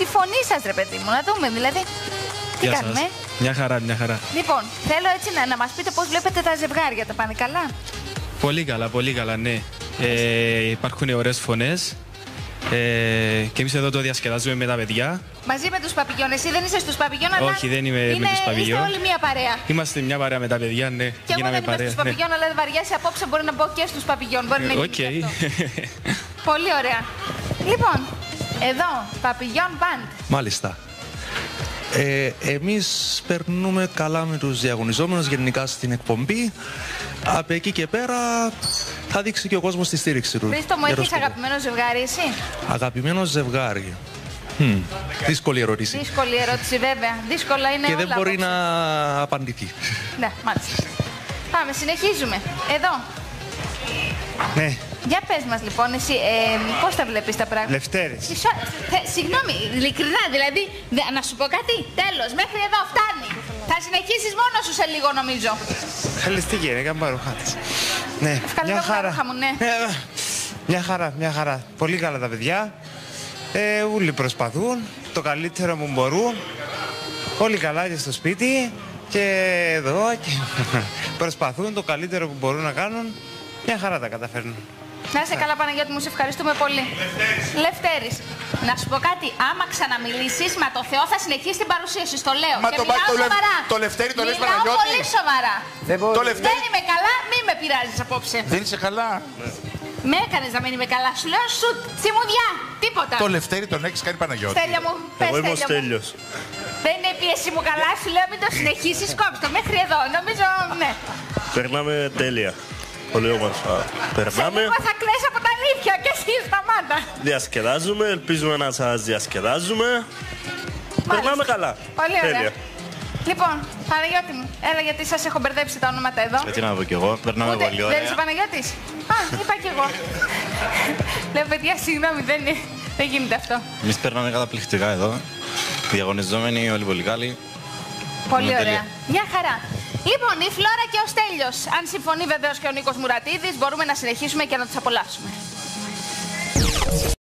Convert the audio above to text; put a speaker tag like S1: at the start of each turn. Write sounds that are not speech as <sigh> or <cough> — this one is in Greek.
S1: τη φωνή σας, ρε παιδί μου, να δούμε δηλαδή. Τι
S2: Γεια σας.
S1: κάνουμε.
S2: Μια χαρά, μια χαρά.
S1: Λοιπόν, θέλω έτσι να, να μας πείτε πώς βλέπετε τα ζευγάρια. Τα πάνε καλά;
S2: Πολύ καλά, πολύ καλά, ναι. Ε, υπάρχουν ωραίες φωνές. Ε, και εμείς εδώ το διασκεδάζουμε με τα παιδιά.
S1: Μαζί με τους Παπηγιών. Εσύ δεν είσαι στους Παπηγιών, αλλά.
S2: Όχι, δεν είμαι με
S1: είναι,
S2: τους Παπηγιών.
S1: Είστε όλοι μία παρέα.
S2: Είμαστε μια παρέα με τα παιδιά, ναι.
S1: Και εγώ
S2: Γίναμε
S1: δεν είμαι
S2: παρέα.
S1: στους Παπηγιών, αλλά δεν βαριέσαι απόψε. Μπορεί να μπω και στους Παπηγιών. Μπορεί να
S2: Ε,
S1: γίνει
S2: Οκ.
S1: και αυτό. <laughs> Πολύ ωραία. Λοιπόν, εδώ, παπηγιόν μπαντ.
S3: Μάλιστα. Ε, εμείς περνούμε καλά με τους διαγωνιζόμενους γενικά στην εκπομπή. Από εκεί και πέρα θα δείξει και ο κόσμος τη στήριξη του.
S1: Χρήστο, μου
S3: για το
S1: έχεις
S3: σκοπό.
S1: αγαπημένο ζευγάρι, εσύ;
S3: Αγαπημένο ζευγάρι. Χμ, δύσκολη ερώτηση.
S1: Δύσκολη ερώτηση, βέβαια. Δύσκολα είναι
S3: και
S1: όλα.
S3: δεν μπορεί
S1: απόψε.
S3: να απαντηθεί.
S1: Ναι, μάλιστα. Πάμε, συνεχίζουμε. Εδώ.
S4: Ναι,
S1: Για πες μας λοιπόν, εσύ, ε, πώς τα βλέπεις τα πράγματα;
S4: Λευτέρης.
S1: Συσο- θε- Συγγνώμη, ειλικρινά, δηλαδή, δε- να σου πω κάτι, τέλος, μέχρι εδώ φτάνει. Θα συνεχίσεις μόνος σου σε λίγο νομίζω.
S4: Χαλιστή γυναίκα με παρούχα της. Ναι,
S1: Ευχαριστώ
S4: μια
S1: που τα
S4: χαρά.
S1: ρούχα μου, ναι.
S4: Ε, Μια χαρά, μια χαρά. Πολύ καλά τα παιδιά. Ε, όλοι προσπαθούν το καλύτερο που μπορούν. Όλοι καλά και στο σπίτι και εδώ και <laughs> προσπαθούν το καλύτερο που μπορούν να κάνουν. Μια χαρά τα καταφέρνουν.
S1: Να είσαι καλά Παναγιώτη μου, σε ευχαριστούμε πολύ. Λευτέρης. Να σου πω κάτι, άμα ξαναμιλήσεις, με το Θεό θα συνεχίσει την παρουσίαση, το λέω.
S5: Μα
S1: και
S5: το-
S1: μιλάω
S5: το Λευ-
S1: σοβαρά.
S5: το Λευτέρη το λες,
S1: Μιλάω
S5: Παναγιώτη;
S1: πολύ σοβαρά.
S5: Το Λευτέρη
S1: Δεν είμαι καλά, μη με πειράζεις απόψε.
S5: δεν είσαι καλά;
S1: Με έκανες να μην είμαι καλά, σου λέω σουτ, τσιμουδιά, τίποτα.
S5: Το Λευτέρη τον έχεις κάνει Παναγιώτη.
S1: Στέλια μου, πες
S6: Εγώ είμαι ο
S1: Στέλια μου.
S6: Στέλιος.
S1: Δεν είναι η πίεση μου καλά, σου λέω μην το συνεχίσεις, κόψτε το μέχρι εδώ. Νομίζω, ναι.
S6: Περνάμε τέλεια. Πολύ όμορφα.
S1: Σε
S6: Περνάμε,
S1: λίγο θα κλαις από τα αλήθεια και εσύ σταμάτα.
S6: διασκεδάζουμε, ελπίζουμε να σας διασκεδάζουμε. Περνάμε καλά.
S1: Πολύ ωραία.
S6: Τέλεια.
S1: Λοιπόν, Παναγιώτη μου, έλα γιατί σας έχω μπερδέψει τα ονόματα εδώ.
S7: Τι να πω κι εγώ, περνάμε
S1: Ούτε-
S7: πολύ
S1: Δεν
S7: ωραία.
S1: είσαι Παναγιώτης; Α, είπα κι εγώ. Λέω, παιδιά, συγγνώμη, δεν, είναι- δεν γίνεται αυτό.
S7: Εμείς περνάμε καταπληκτικά εδώ. Διαγωνιζόμενοι όλοι πολύ καλοί.
S1: Πολύ
S7: Ναι,
S1: ωραία.
S7: τέλεια.
S1: Μια χαρά. Λοιπόν, η Φλόρα και ο Στέλιος. Αν συμφωνεί βεβαίως και ο Νίκος Μουρατίδης, μπορούμε να συνεχίσουμε και να τους απολαύσουμε.